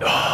啊。